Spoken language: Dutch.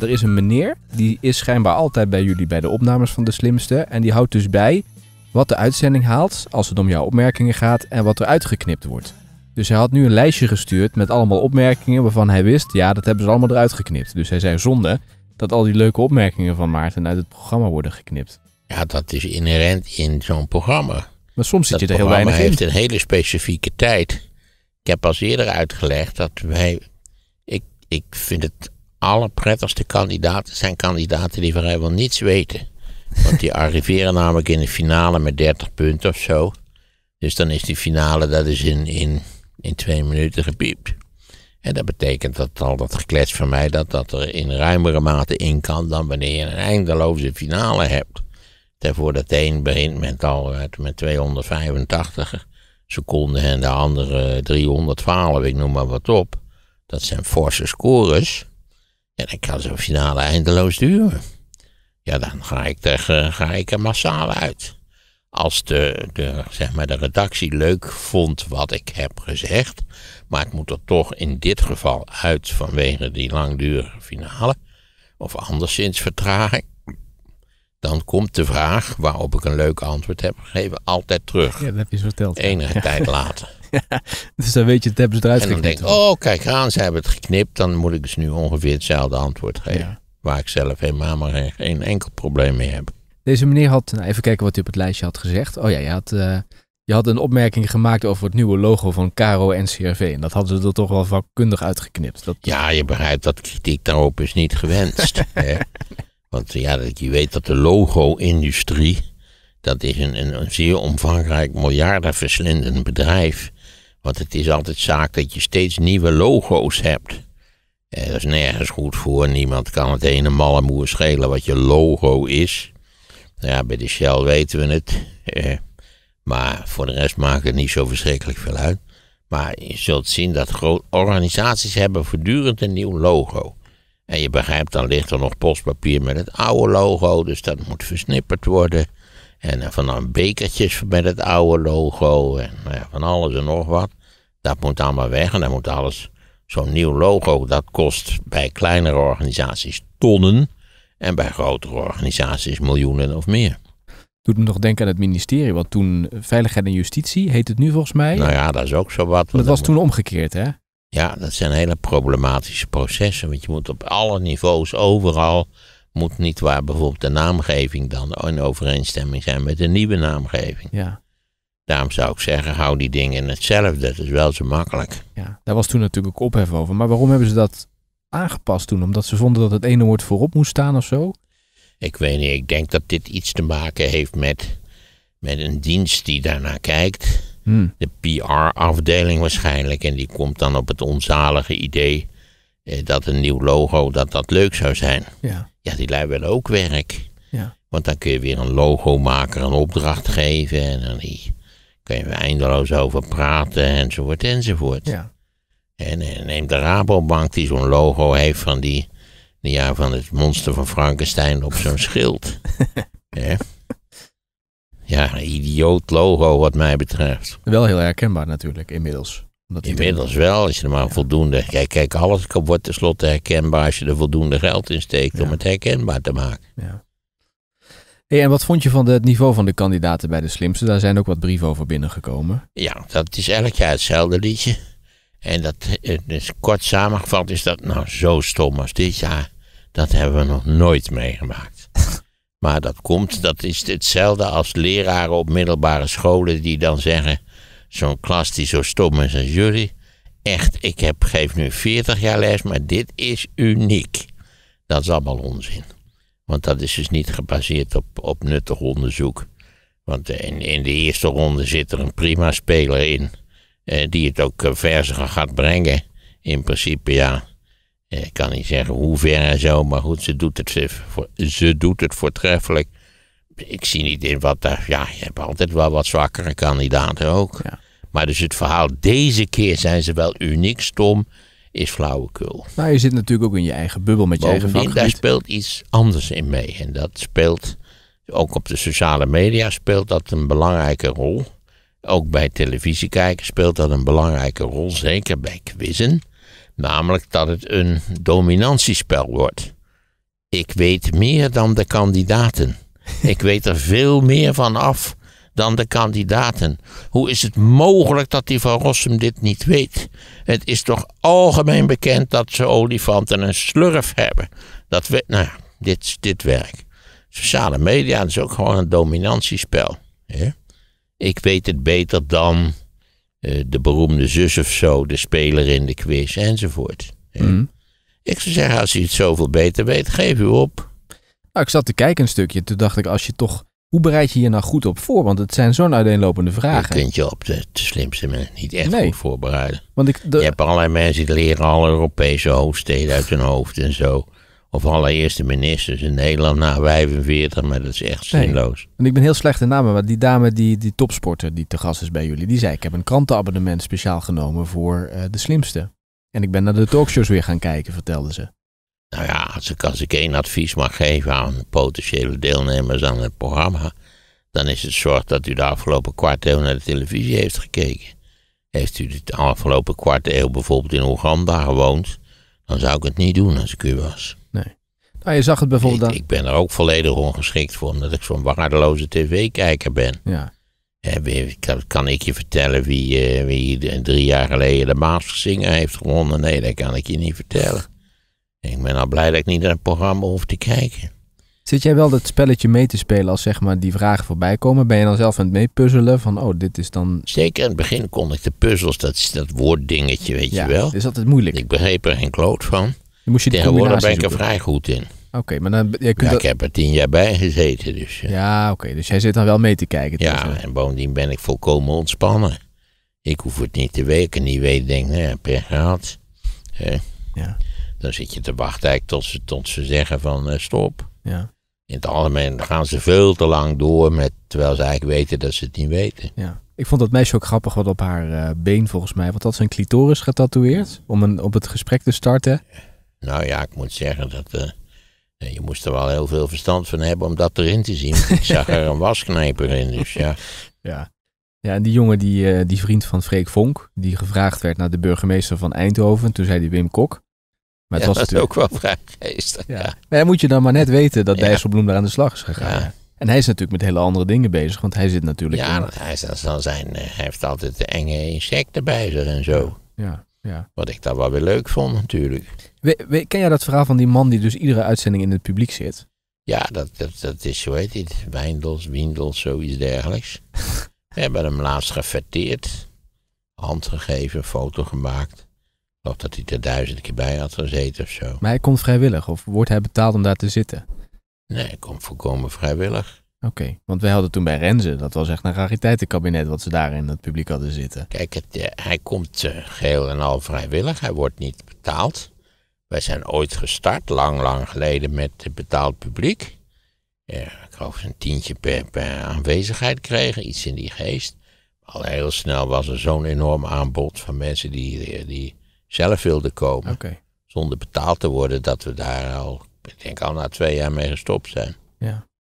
Er is een meneer, die is schijnbaar altijd bij jullie bij de opnames van De Slimste. En die houdt dus bij wat de uitzending haalt als het om jouw opmerkingen gaat en wat er uitgeknipt wordt. Dus hij had nu een lijstje gestuurd met allemaal opmerkingen waarvan hij wist, ja, dat hebben ze allemaal eruit geknipt. Dus hij zei zonde dat al die leuke opmerkingen van Maarten uit het programma worden geknipt. Ja, dat is inherent in zo'n programma. Maar soms zit Dat je er heel weinig in. heeft een hele specifieke tijd. Ik heb al eerder uitgelegd dat wij. Ik, ik vind het allerprettigste kandidaten zijn kandidaten die vrijwel niets weten. Want die arriveren namelijk in de finale met 30 punten of zo. Dus dan is die finale, dat is in, in, in twee minuten gepiept. En dat betekent dat al dat geklets van mij, dat dat er in ruimere mate in kan dan wanneer je een eindeloze finale hebt. Daarvoor dat de een begint met al met, met 285 seconden en de andere 312, ik noem maar wat op. Dat zijn forse scores. En dan kan zo'n finale eindeloos duren. Ja, dan ga ik er, ga ik er massaal uit. Als de, de, zeg maar de redactie leuk vond wat ik heb gezegd, maar het moet er toch in dit geval uit vanwege die langdurige finale, of anderszins vertraging, dan komt de vraag waarop ik een leuk antwoord heb gegeven altijd terug. Ja, dat heb je verteld. Enige tijd later. Dus dan weet je, het hebben ze eruit En dan geknipt. denk oh kijk aan, ze hebben het geknipt, dan moet ik dus nu ongeveer hetzelfde antwoord geven. Ja. Waar ik zelf helemaal maar geen, enkel probleem mee heb. Deze meneer had, nou, even kijken wat hij op het lijstje had gezegd. Oh ja, je had, eh, je had een opmerking gemaakt over het nieuwe logo van Caro en CRV. En dat hadden ze er toch wel vakkundig uitgeknipt. Dat, Ja, je begrijpt dat kritiek daarop is niet gewenst. hè? Want ja, je weet dat de logo-industrie, dat is een, een, een zeer omvangrijk, miljardenverslindend bedrijf. Want het is altijd zaak dat je steeds nieuwe logo's hebt. Dat is nergens goed voor. Niemand kan het ene malle moer schelen wat je logo is. Ja, bij de Shell weten we het. Eh, maar voor de rest maakt het niet zo verschrikkelijk veel uit. Maar je zult zien dat organisaties hebben voortdurend een nieuw logo. En je begrijpt, dan ligt er nog postpapier met het oude logo, dus dat moet versnipperd worden. En eh, van dan bekertjes met het oude logo en nou van alles en nog wat. Dat moet allemaal weg en dan moet alles, zo'n nieuw logo, dat kost bij kleinere organisaties tonnen. En bij grotere organisaties miljoenen of meer. doet me nog denken aan het ministerie. Want toen eh, Veiligheid en Justitie heet het nu volgens mij. Nou ja, dat is ook zo wat. dat was toen omgekeerd, hè? Ja, dat zijn hele problematische processen. Want je moet op alle niveaus, overal, moet niet waar bijvoorbeeld de naamgeving dan in overeenstemming zijn met de nieuwe naamgeving. Ja. Daarom zou ik zeggen, hou die dingen hetzelfde. Dat is wel zo makkelijk. ja. Daar was toen natuurlijk ook ophef over. Maar waarom hebben ze dat aangepast toen? Omdat ze vonden dat het ene woord voorop moest staan of zo? Ik weet niet, ik denk dat dit iets te maken heeft met, met een dienst die daarnaar kijkt. Hm. de PR-afdeling waarschijnlijk. En die komt dan op het onzalige idee eh, dat een nieuw logo, dat dat leuk zou zijn. Ja. Ja, die lui willen ook werk. Ja. Want dan kun je weer een logomaker een opdracht geven. En dan die, kun je er eindeloos over praten enzovoort enzovoort. Ja. En, eh, neem de Rabobank die zo'n logo heeft van die, die ja, van het monster van Frankenstein op zo'n schild. Hè? Ja, een idioot logo wat mij betreft. Wel heel herkenbaar natuurlijk, inmiddels. Omdat Inmiddels wel, als je er maar voldoende... Kijk, kijk, alles wordt tenslotte herkenbaar als je er voldoende geld in steekt om Ja. het herkenbaar te maken. Ja. En wat vond je van het niveau van de kandidaten bij de slimste? Daar zijn ook wat brieven over binnengekomen. Ja, dat is elk jaar hetzelfde liedje. En dat, eh, dus kort samengevat is dat nou zo stom als dit jaar. Dat hebben we nog nooit meegemaakt. Maar dat komt, dat is hetzelfde als leraren op middelbare scholen die dan zeggen... Zo'n klas die zo stom is als jullie. Echt, ik heb, geef nu 40 jaar les, maar dit is uniek. Dat is allemaal onzin. Want dat is dus niet gebaseerd op, op nuttig onderzoek. Want in, in de eerste ronde zit er een prima speler in. eh, die het ook eh, verser gaat brengen. In principe, ja. eh, Ik kan niet zeggen hoe ver en zo, maar goed, ze doet het, ze doet het voortreffelijk. Ik zie niet in wat daar. Ja, je hebt altijd wel wat zwakkere kandidaten ook. Ja. Maar dus het verhaal, deze keer zijn ze wel uniek stom, is flauwekul. Nou, je zit natuurlijk ook in je eigen bubbel met je eigen Bovendien, daar vakgebied. speelt iets anders in mee. En dat speelt, ook op de sociale media speelt dat een belangrijke rol. Ook bij televisie kijken speelt dat een belangrijke rol, zeker bij quizzen. Namelijk dat het een dominantiespel wordt. Ik weet meer dan de kandidaten. Ik weet er veel meer van af dan de kandidaten. Hoe is het mogelijk dat die van Rossum dit niet weet? Het is toch algemeen bekend dat ze olifanten een slurf hebben. Dat we, nou ja, dit, dit werk. Sociale media is ook gewoon een dominantiespel. Hè? Ik weet het beter dan eh, de beroemde zus of zo, de speler in de quiz enzovoort. Mhm. Ik zou zeggen, als u het zoveel beter weet, geef u op. Nou, ik zat te kijken een stukje. Toen dacht ik, als je toch... Hoe bereid je je nou goed op voor? Want het zijn zo'n uiteenlopende Je vragen. kunt je op de, slimste manier niet echt Nee. goed voorbereiden. Want ik, de- Je hebt allerlei mensen die leren alle Europese hoofdsteden uit hun hoofd en zo. Of alle eerste ministers in Nederland na 45, maar dat is echt Nee. zinloos. En ik ben heel slecht in namen, maar die dame, die, die topsporter die te gast is bij jullie, die zei: Ik heb een krantenabonnement speciaal genomen voor eh, de slimste. En ik ben naar de talkshows weer gaan kijken, vertelde ze. Nou ja, als ik, als ik één advies mag geven aan potentiële deelnemers aan het programma, dan is het zorg dat u de afgelopen kwart eeuw naar de televisie heeft gekeken. Heeft u de afgelopen kwart eeuw bijvoorbeeld in Oeganda gewoond, dan zou ik het niet doen als ik u was. Nou, je zag het bijvoorbeeld Ik, dan. ik ben er ook volledig ongeschikt voor, omdat ik zo'n waardeloze tv-kijker ben. Ja. Kan, ik je vertellen wie, eh, wie drie jaar geleden de Maaszinger heeft gewonnen? Nee, dat kan ik je niet vertellen. Ik ben al blij dat ik niet naar het programma hoef te kijken. Zit jij wel dat spelletje mee te spelen als zeg maar die vragen voorbij komen? Ben je dan zelf aan het meepuzzelen van, oh, dit is dan. Zeker in het begin kon ik de puzzels, dat, is dat woorddingetje, weet Ja, je wel. is altijd moeilijk. Ik begreep er geen kloot van. Dan moest je Tegenwoordig ben ik er vrij goed in. Oké, maar dan. Je kunt Ja, dat- ik heb er tien jaar bij gezeten, dus... eh, Ja, oké. Dus jij zit dan wel mee te kijken. Ja, tussen- en bovendien ben ik volkomen ontspannen. Ik hoef het niet te weten, niet weten, denk, nee, per gehad. Ja. Dan zit je te wachten eigenlijk tot ze, tot ze zeggen van eh, stop. ja, In het algemeen gaan ze veel te lang door, met, terwijl ze eigenlijk weten dat ze het niet weten. ja. Ik vond dat meisje ook grappig wat op haar eh, been volgens mij. Want dat is een clitoris getatoeëerd. Om een, op het gesprek te starten. Nou ja, ik moet zeggen dat eh, je moest er wel heel veel verstand van hebben om dat erin te zien. Ik zag er een wasknijper in, dus ja. Ja. Ja, en die jongen, die, die vriend van Freek Vonk, die gevraagd werd naar de burgemeester van Eindhoven. Toen zei hij Wim Kok. Maar het ja was dat is natuurlijk... ook wel vrij geestig. Ja. Ja. Maar moet je dan maar net weten dat Ja. Dijsselbloem daar aan de slag is gegaan. Ja. En hij is natuurlijk met hele andere dingen bezig, want hij zit natuurlijk... Ja, in- hij, dat zal zijn, eh, hij heeft altijd de enge insecten bij zich en zo. ja, ja. Wat ik dan wel weer leuk vond natuurlijk. We- we- ken jij dat verhaal van die man die dus iedere uitzending in het publiek zit? Ja, dat, dat, dat is, hoe heet het? Wijndels, Wiendels, zoiets dergelijks. We hebben hem laatst gefeteerd. Hand gegeven, foto gemaakt. Geloof dat hij er duizend keer bij had gezeten of zo. Maar hij komt vrijwillig of wordt hij betaald om daar te zitten? Nee, hij komt volkomen vrijwillig. Oké, want wij hadden toen bij Renze, dat was echt een rariteitenkabinet wat ze daar in het publiek hadden zitten. Kijk, het, eh, hij komt eh, geheel en al vrijwillig. Hij wordt niet betaald. Wij zijn ooit gestart, lang, lang geleden, met betaald publiek. Ja, ik geloof een tientje per, per aanwezigheid kregen, iets in die geest. Al heel snel was er zo'n enorm aanbod van mensen die, die zelf wilden komen. Oké, Zonder betaald te worden, dat we daar al, ik denk al na twee jaar mee gestopt zijn. ja.